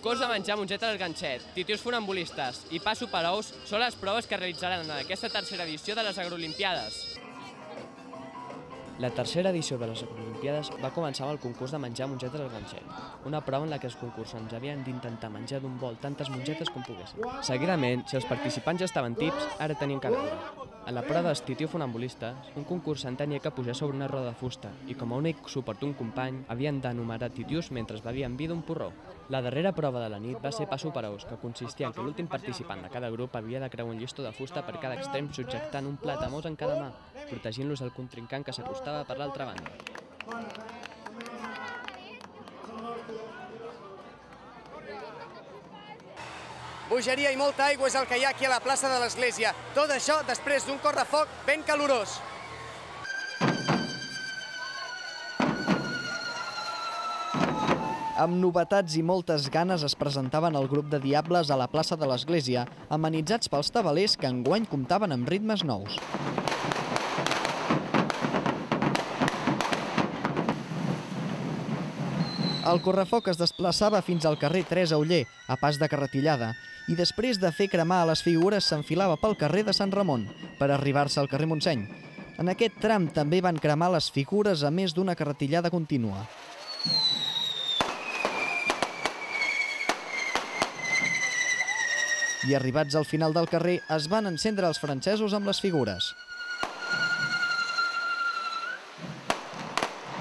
concurs de menjar mongeta del ganxet, titius funambulistes i pa superous són les proves que realitzaran en aquesta tercera edició de les Agrolimpiades. La tercera edició de les Agrolimpiades va començar amb el concurs de menjar mongetes al ganxet, una prova en la que els concursants havien d'intentar menjar d'un bol tantes mongetes com poguessin. Seguidament, si els participants ja estaven tips, ara tenien que En la prova dels titiu funambulistes, un concursant tenia que pujar sobre una roda de fusta i com a únic suport un company havien d'enumerar titius mentre bevien vi d'un porró. La darrera prova de la nit va ser pa superous, que consistia en que l'últim participant de cada grup havia de creuar un llistó de fusta per cada extrem subjectant un plat amós en cada mà, protegint-los del contrincant que s'acostava per l'altra banda. Bogeria i molta aigua és el que hi ha aquí a la plaça de l'Església. Tot això després d'un correfoc ben calorós. Amb novetats i moltes ganes es presentaven el grup de Diables a la plaça de l'Església, amenitzats pels tabalers que enguany comptaven amb ritmes nous. El correfoc es desplaçava fins al carrer Teresa Uller, a pas de carretillada, i després de fer cremar les figures s'enfilava pel carrer de Sant Ramon, per arribar-se al carrer Montseny. En aquest tram també van cremar les figures a més d'una carretillada contínua. I arribats al final del carrer es van encendre els francesos amb les figures.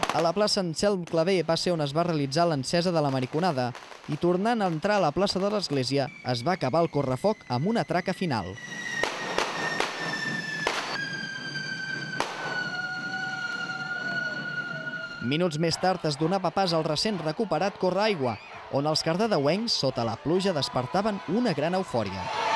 A la plaça Anselm Clavé va ser on es va realitzar l'encesa de la mariconada i tornant a entrar a la plaça de l'església es va acabar el correfoc amb una traca final. Minuts més tard es donava pas al recent recuperat Correaigua, on els cardedeuencs, sota la pluja, despertaven una gran eufòria.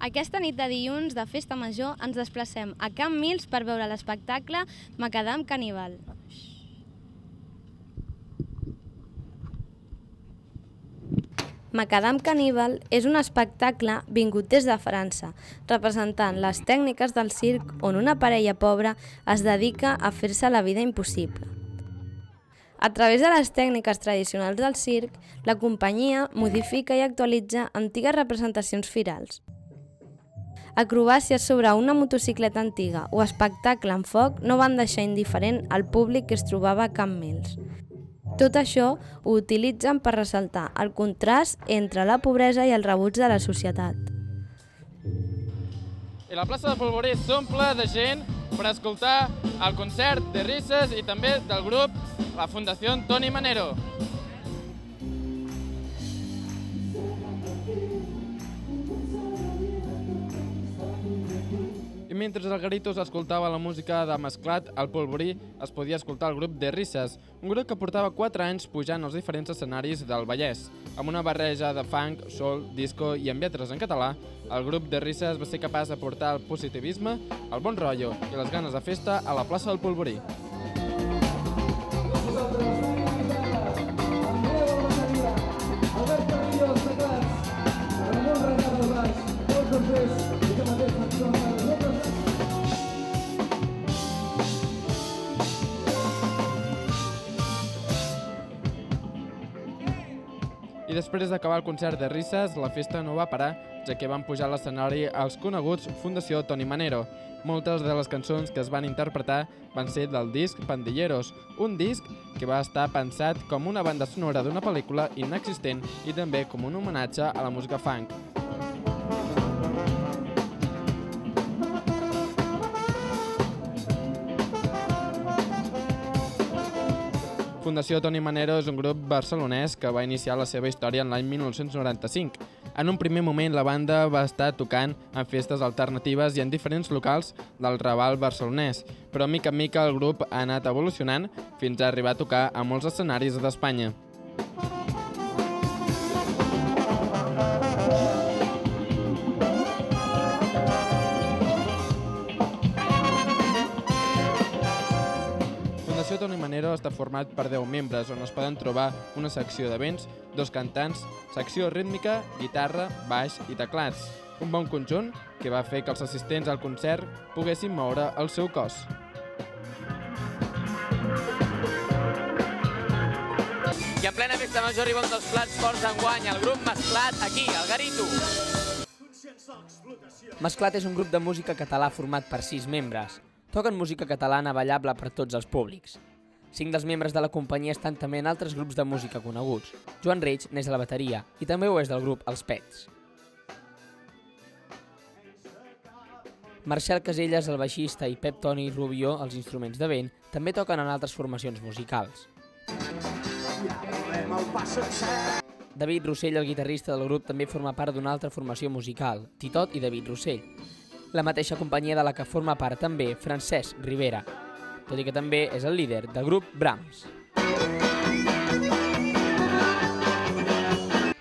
Aquesta nit de dilluns de Festa Major ens desplacem a Camp Mils per veure l'espectacle Macadam Caníbal. Macadam Caníbal és un espectacle vingut des de França, representant les tècniques del circ on una parella pobra es dedica a fer-se la vida impossible. A través de les tècniques tradicionals del circ, la companyia modifica i actualitza antigues representacions firals. Acrobàcies sobre una motocicleta antiga o espectacle en foc no van deixar indiferent al públic que es trobava a Camp Mills. Tot això ho utilitzen per ressaltar el contrast entre la pobresa i el rebuig de la societat. I la plaça de Polvorí s'omple de gent per escoltar el concert de risses i també del grup la Fundació Toni Manero. Mentre el Garitos escoltava la música de Mesclat, al Polvorí es podia escoltar el grup de Risses, un grup que portava 4 anys pujant als diferents escenaris del Vallès. Amb una barreja de funk, soul, disco i amb lletres en català, el grup de Risses va ser capaç de portar el positivisme, el bon rotllo i les ganes de festa a la plaça del Polvorí. I després d'acabar el concert de risses, la festa no va parar, ja que van pujar a l'escenari els coneguts Fundació Toni Manero. Moltes de les cançons que es van interpretar van ser del disc Pandilleros, un disc que va estar pensat com una banda sonora d'una pel·lícula inexistent i també com un homenatge a la música funk. Fundació Toni Manero és un grup barcelonès que va iniciar la seva història en l'any 1995. En un primer moment la banda va estar tocant en festes alternatives i en diferents locals del Raval barcelonès, però mica en mica el grup ha anat evolucionant fins a arribar a tocar a molts escenaris d'Espanya. Fundació Està format per 10 membres, on es poden trobar una secció de vents, dos cantants, secció rítmica, guitarra, baix i teclats. Un bon conjunt que va fer que els assistents al concert poguessin moure el seu cos. plena festa major arriba un dels plats forts d'enguany, el grup Mesclat, aquí, al Garito. Mesclat és un grup de música català format per sis membres. Toquen música catalana ballable per tots els públics. Cinc dels membres de la companyia estan també en altres grups de música coneguts. Joan Reig n'és a la bateria i també ho és del grup Els Pets. Marcel Caselles, el baixista, i Pep Toni Rubió, els instruments de vent, també toquen en altres formacions musicals. David Rossell, el guitarrista del grup, també forma part d'una altra formació musical, Titot i David Rossell. La mateixa companyia de la que forma part també Francesc Rivera, tot i que també és el líder del grup Brahms.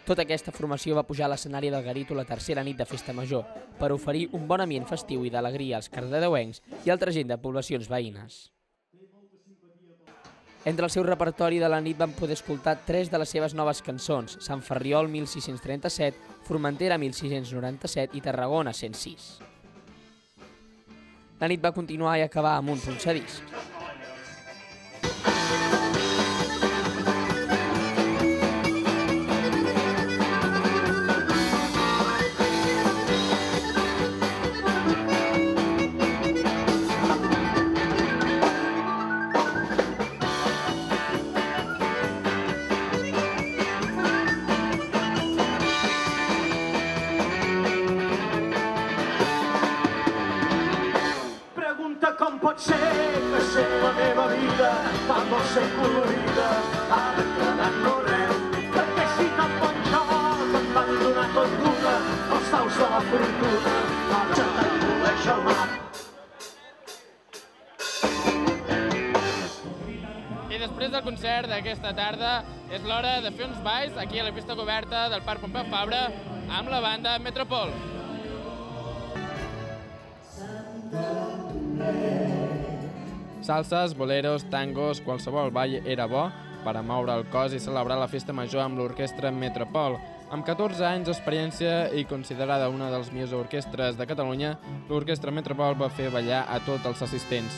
Tota aquesta formació va pujar a l'escenari del Garito la tercera nit de Festa Major per oferir un bon ambient festiu i d'alegria als cardedeuencs i altra gent de poblacions veïnes. Entre el seu repertori de la nit van poder escoltar tres de les seves noves cançons, Sant Ferriol 1637, Formentera 1697 i Tarragona 106. La nit va continuar i acabar amb un punxadisc. La meva vida fa molt ser colorida, ara quedant no res. Perquè si tan bon joc em van donar tot d'una els daus de la fortuna, ara t'engoleix el mar. I després del concert d'aquesta tarda és l'hora de fer uns balls aquí a la pista coberta del Parc Pompeu Fabra amb la banda Metropol. Salses, boleros, tangos, qualsevol ball era bo per a moure el cos i celebrar la festa major amb l'orquestra Metropol. Amb 14 anys d'experiència i considerada una de les millors orquestres de Catalunya, l'orquestra Metropol va fer ballar a tots els assistents.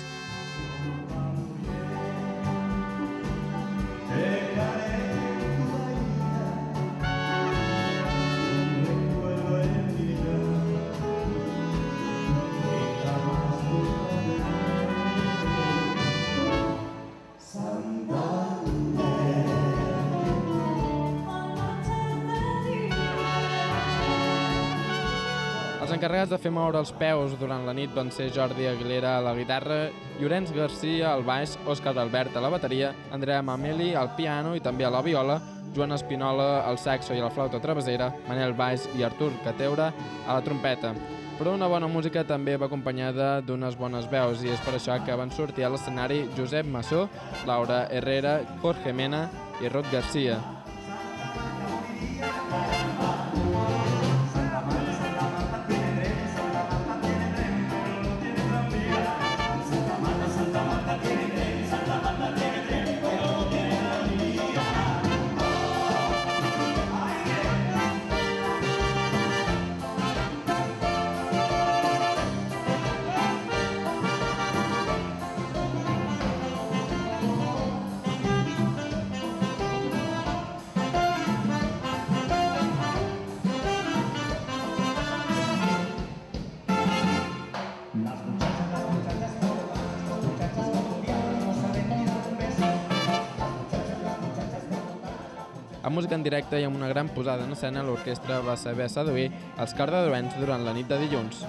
Els encarregats de fer moure els peus durant la nit van ser Jordi Aguilera a la guitarra, Llorenç Garcia al baix, Òscar Albert a la bateria, Andrea Mameli al piano i també a la viola, Joan Espinola al saxo i a la flauta travessera, Manel Baix i Artur Cateura a la trompeta. Però una bona música també va acompanyada d'unes bones veus i és per això que van sortir a l'escenari Josep Massó, Laura Herrera, Jorge Mena i Rod Garcia. Amb música en directe i amb una gran posada en escena, l'orquestra va saber seduir els cardedeuens durant la nit de dilluns.